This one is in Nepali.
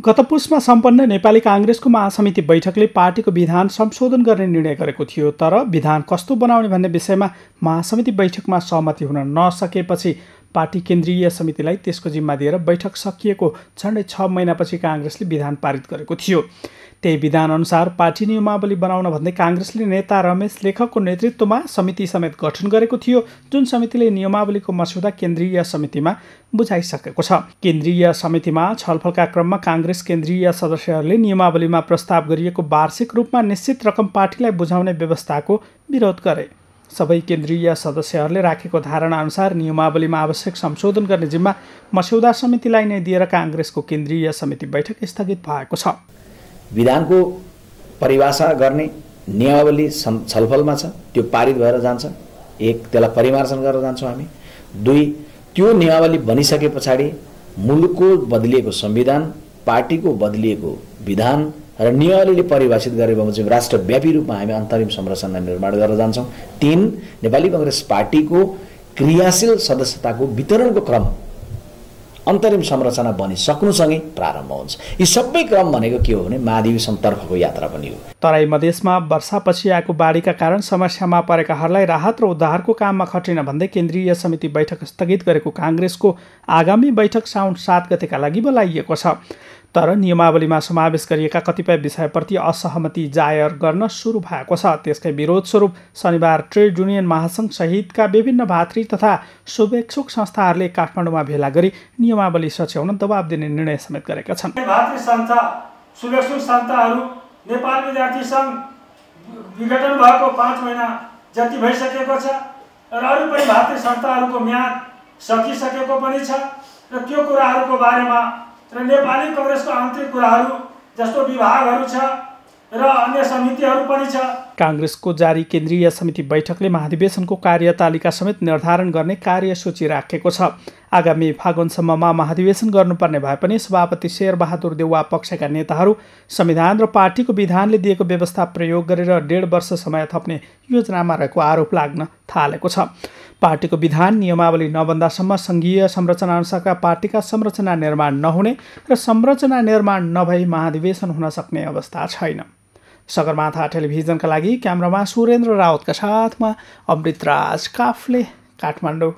गत पुसमा सम्पन्न नेपाली काङ्ग्रेसको महासमिति बैठकले पार्टीको विधान संशोधन गर्ने निर्णय गरेको थियो तर विधान कस्तो बनाउने भन्ने विषयमा महासमिति बैठकमा सहमति हुन नसकेपछि पार्टी केन्द्रीय समितिलाई त्यसको जिम्मा दिएर बैठक सकिएको झन्डै छ महिनापछि काङ्ग्रेसले विधान पारित गरेको थियो। त्यही विधानअनुसार पार्टी नियमावली बनाउन भन्दै काङ्ग्रेसले नेता रमेश लेखकको नेतृत्वमा समिति समेत गठन गरेको थियो जुन समितिले नियमावलीको मस्यौदा केन्द्रीय समितिमा बुझाइसकेको छ। केन्द्रीय समितिमा छलफलका क्रममा काङ्ग्रेस केन्द्रीय सदस्यहरूले नियमावलीमा प्रस्ताव गरिएको वार्षिक रूपमा निश्चित रकम पार्टीलाई बुझाउने व्यवस्थाको विरोध गरे। सबै केन्द्रीय सदस्यहरूले राखेको धारणा अनुसार नियमावलीमा आवश्यक संशोधन गर्ने जिम्मा मस्यौदा समितिलाई नै दिएर काङ्ग्रेसको केन्द्रीय समिति बैठक स्थगित भएको छ। विधानको परिभाषा गर्ने नियमावली छलफलमा छ त्यो पारित भएर जान्छ। एक त्यसलाई परिमार्जन गरेर जान्छौँ हामी। दुई त्यो नियमावली बनिसके पछाडि मुलुकको बदलिएको संविधान पार्टीको बदलिएको विधान र नियमावलीले परिभाषित गरे बमोजिम राष्ट्रव्यापी रूपमा हामी अन्तरिम संरचना निर्माण गरेर जान्छौँ। तिन नेपाली कङ्ग्रेस पार्टीको क्रियाशील सदस्यताको वितरणको क्रम अन्तरिम संरचना बनिसक्नुसँगै प्रारम्भ हुन्छ। यी सबै क्रम भनेको के हो भने महाधिवेशनतर्फको यात्रा पनि हो। तराई मधेसमा वर्षापछि आएको बाढीका कारण समस्यामा परेकाहरूलाई राहत र उद्धारको काममा खटिन भन्दै केन्द्रीय समिति बैठक स्थगित गरेको काङ्ग्रेसको आगामी बैठक साउन सात गतेका लागि बोलाइएको छ। तर नियमावलीमा समावेश गरिएका कतिपय विषयप्रति असहमति जायर गर्न सुरु भएको छ। त्यसकै विरोध स्वरूप शनिबार ट्रेड युनियन महासङ्घ सहितका विभिन्न भातृ तथा शुभेच्छुक संस्थाहरूले काठमाडौँमा भेला गरी नियमावली सच्याउन दबाब दिने निर्णय समेत गरेका छन्। नेपाल विद्यार्थी सङ्घ विघटन भएको पाँच महिना जति भइसकेको छ र अरू पनि भातृ संस्थाहरूको म्याद सकिसकेको पनि छ र त्यो कुराहरूको बारेमा र नेपाली कङ्ग्रेसको आन्तरिक कुराहरू जस्तो विभागहरू छ र अन्य समितिहरू पनि छ। काङ्ग्रेसको जारी केन्द्रीय समिति बैठकले महाधिवेशनको कार्यतालिका समेत निर्धारण गर्ने कार्यसूची राखेको छ। आगामी फागुनसम्ममा महाधिवेशन गर्नुपर्ने भए पनि सभापति शेरबहादुर देउवा पक्षका नेताहरू संविधान र पार्टीको विधानले दिएको व्यवस्था प्रयोग गरेर डेढ वर्ष समय थप्ने योजनामा रहेको आरोप लाग्न थालेको छ। पार्टीको विधान नियमावली नबन्दासम्म सङ्घीय संरचना अनुसारका पार्टीका संरचना निर्माण नहुने र संरचना निर्माण नभई महाधिवेशन हुन सक्ने अवस्था छैन। सगरमाथा टेलिभिजनका लागि क्यामरामा सुरेन्द्र रावतका साथमा अमृतराज काफले काठमाडौँ।